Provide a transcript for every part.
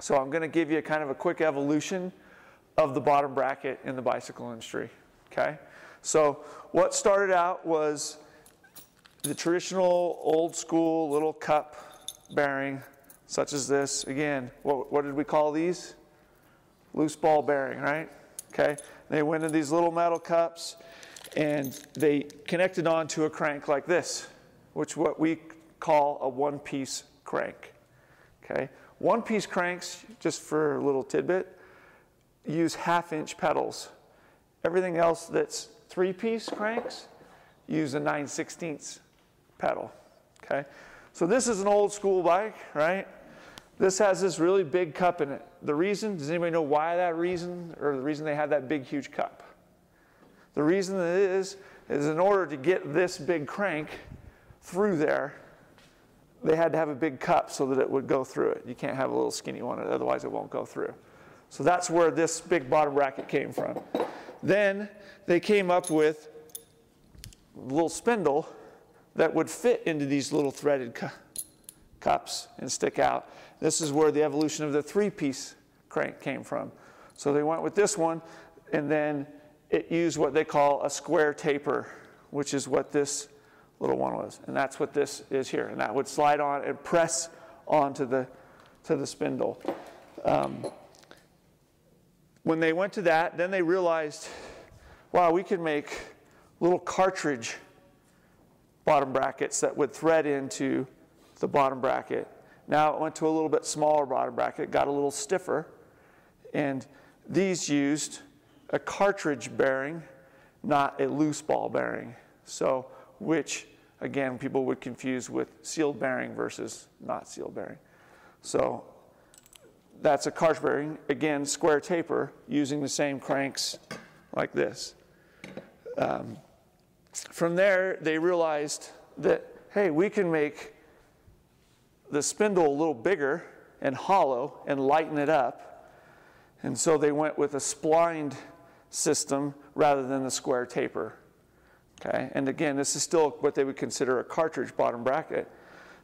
So I'm going to give you kind of a quick evolution of the bottom bracket in the bicycle industry. Okay? So what started out was the traditional old school little cup bearing, such as this. Again, what, what did we call these? Loose ball bearing, right? Okay? They went in these little metal cups and they connected onto a crank like this, which what we call a one-piece crank. Okay? One-piece cranks, just for a little tidbit, use half-inch pedals. Everything else that's three-piece cranks use a 9 16 pedal. Okay? So this is an old school bike, right? This has this really big cup in it. The reason, does anybody know why that reason, or the reason they have that big, huge cup? The reason it is, is in order to get this big crank through there, they had to have a big cup so that it would go through it. You can't have a little skinny one, otherwise it won't go through. So that's where this big bottom bracket came from. Then they came up with a little spindle that would fit into these little threaded cu cups and stick out. This is where the evolution of the three-piece crank came from. So they went with this one, and then it used what they call a square taper, which is what this little one was. And that's what this is here. And that would slide on and press onto the, to the spindle. Um, when they went to that, then they realized, wow, we could make little cartridge bottom brackets that would thread into the bottom bracket. Now it went to a little bit smaller bottom bracket, got a little stiffer, and these used a cartridge bearing, not a loose ball bearing. So, which again, people would confuse with sealed bearing versus not sealed bearing. So that's a cartridge bearing, again, square taper using the same cranks like this. Um, from there, they realized that, hey, we can make the spindle a little bigger and hollow and lighten it up. And so they went with a splined system rather than the square taper. Okay, and again, this is still what they would consider a cartridge bottom bracket.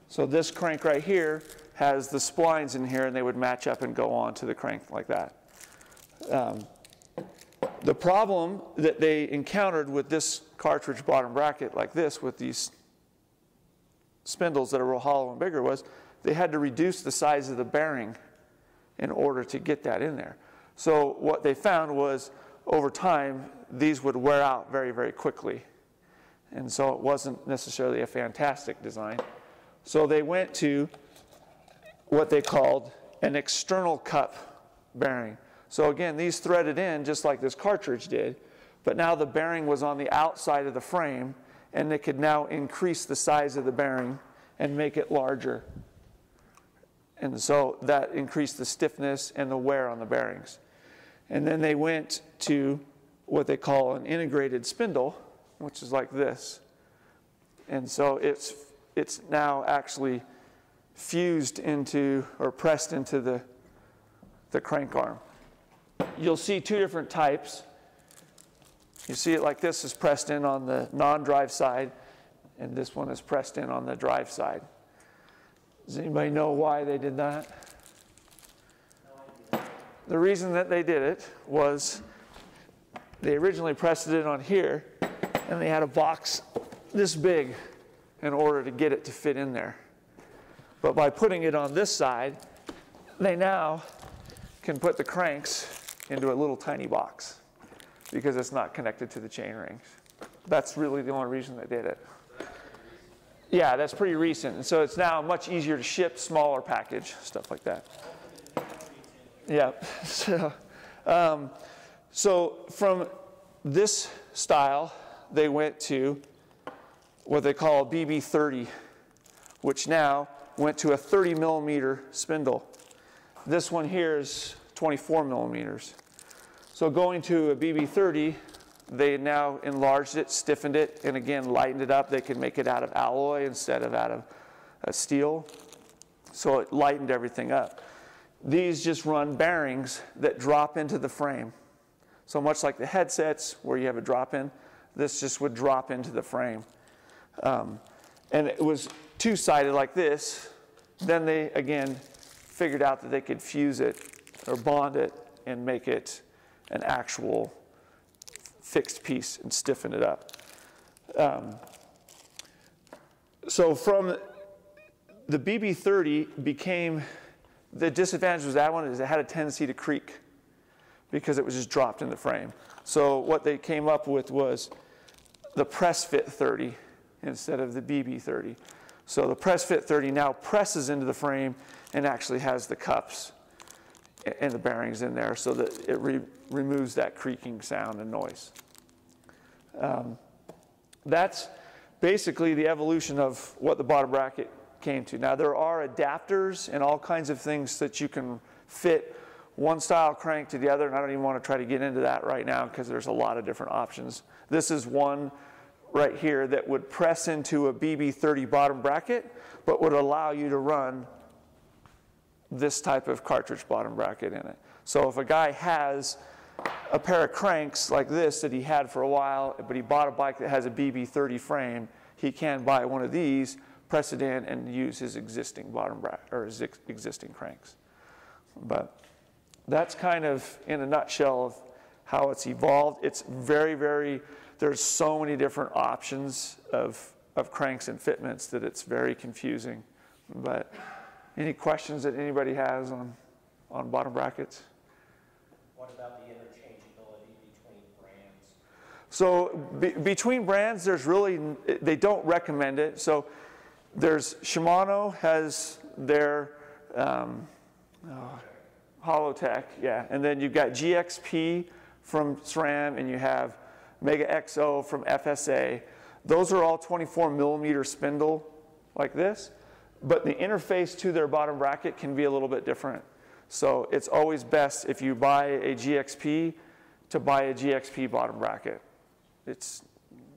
So this crank right here has the splines in here and they would match up and go on to the crank like that. Um, the problem that they encountered with this cartridge bottom bracket like this with these spindles that are real hollow and bigger was they had to reduce the size of the bearing in order to get that in there. So what they found was over time, these would wear out very, very quickly. And so it wasn't necessarily a fantastic design. So they went to what they called an external cup bearing. So again, these threaded in just like this cartridge did, but now the bearing was on the outside of the frame and they could now increase the size of the bearing and make it larger. And so that increased the stiffness and the wear on the bearings. And then they went to what they call an integrated spindle, which is like this. And so it's, it's now actually fused into or pressed into the, the crank arm. You'll see two different types. You see it like this is pressed in on the non-drive side, and this one is pressed in on the drive side. Does anybody know why they did that? The reason that they did it was they originally pressed it in on here, and they had a box this big in order to get it to fit in there. But by putting it on this side, they now can put the cranks into a little tiny box because it's not connected to the chain rings. That's really the only reason they did it. Yeah, that's pretty recent. And so it's now much easier to ship, smaller package, stuff like that. Yeah. So, um, so from this style, they went to what they call a BB30, which now went to a 30 millimeter spindle. This one here is 24 millimeters. So going to a BB30, they now enlarged it, stiffened it, and again lightened it up. They could make it out of alloy instead of out of uh, steel. So it lightened everything up. These just run bearings that drop into the frame. So much like the headsets where you have a drop in, this just would drop into the frame. Um, and it was two-sided like this. Then they, again, figured out that they could fuse it or bond it and make it an actual fixed piece and stiffen it up. Um, so from the BB30 became, the disadvantage was that one is it had a tendency to creak because it was just dropped in the frame. So what they came up with was the press fit 30 instead of the BB 30. So the press fit 30 now presses into the frame and actually has the cups and the bearings in there so that it re removes that creaking sound and noise. Um, that's basically the evolution of what the bottom bracket came to. Now there are adapters and all kinds of things that you can fit one style crank to the other, and I don't even want to try to get into that right now because there's a lot of different options. This is one right here that would press into a BB30 bottom bracket, but would allow you to run this type of cartridge bottom bracket in it. So if a guy has a pair of cranks like this that he had for a while, but he bought a bike that has a BB30 frame, he can buy one of these, press it in, and use his existing bottom bracket or his ex existing cranks. But that's kind of in a nutshell of how it's evolved. It's very, very there's so many different options of, of cranks and fitments that it's very confusing. But any questions that anybody has on, on bottom brackets? What about the interchangeability between brands? So be, between brands, there's really, they don't recommend it. So there's Shimano has their um, oh, Hollowtech, yeah. And then you've got GXP from SRAM and you have MegaExo from FSA. Those are all 24 millimeter spindle like this, but the interface to their bottom bracket can be a little bit different. So it's always best if you buy a GXP to buy a GXP bottom bracket. It's,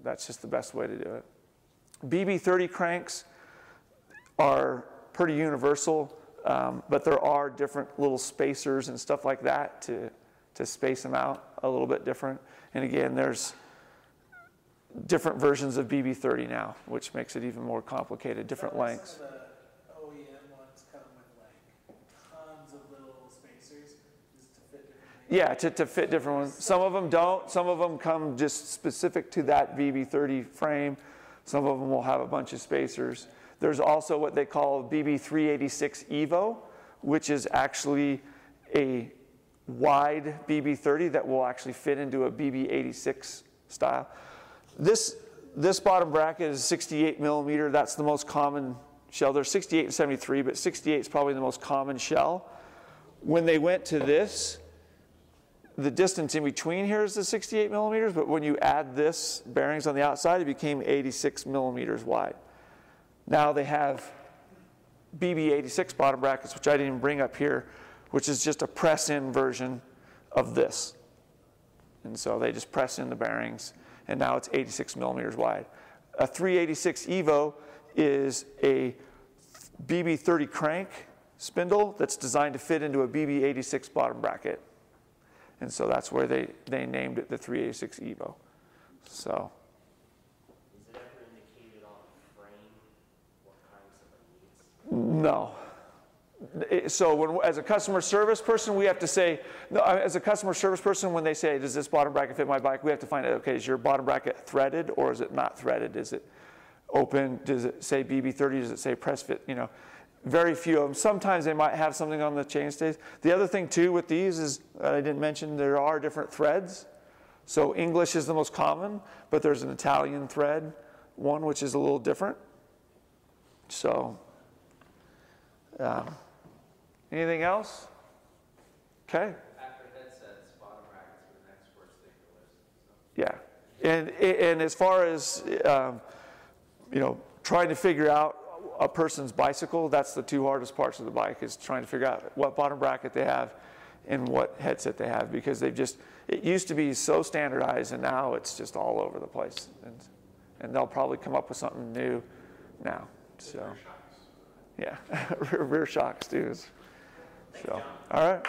that's just the best way to do it. BB30 cranks are pretty universal, um, but there are different little spacers and stuff like that to, to space them out a little bit different. And again, there's different versions of BB30 now, which makes it even more complicated, different Some of lengths. the OEM ones come with like tons of little spacers just to fit different things. Yeah, to, to fit different ones. Some of them don't. Some of them come just specific to that BB30 frame. Some of them will have a bunch of spacers. There's also what they call BB386 EVO, which is actually a wide BB30 that will actually fit into a BB86 style. This, this bottom bracket is 68 millimeter. That's the most common shell. There's 68 and 73, but 68 is probably the most common shell. When they went to this, the distance in between here is the 68 millimeters, but when you add this bearings on the outside, it became 86 millimeters wide. Now they have BB86 bottom brackets, which I didn't even bring up here, which is just a press-in version of this. And so they just press in the bearings, and now it's 86 millimeters wide. A 386 EVO is a BB30 crank spindle that's designed to fit into a BB86 bottom bracket. And so that's where they, they named it the 386 EVO. So, Is it ever indicated on the frame what kind somebody needs? no. It- So when, as a customer service person, we have to say, no, uh, as a customer service person, when they say, does this bottom bracket fit my bike? We have to find out, okay, is your bottom bracket threaded or is it not threaded? Is it open? Does it say BB30? Does it say press fit? You know, very few of them. Sometimes they might have something on the chainstays. The other thing too with these is, that I didn't mention, there are different threads. So English is the most common, but there's an Italian thread, one which is a little different. So, um, anything else? Okay. After headsets, bottom brackets were the next worst thing to list. Yeah, and, and as far as, um, you know, trying to figure out a person's bicycle, that's the two hardest parts of the bike, is trying to figure out what bottom bracket they have and what headset they have, because they've just, it used to be so standardized, and now it's just all over the place. And, and they'll probably come up with something new now, so. Yeah, rear shocks too. So, all right.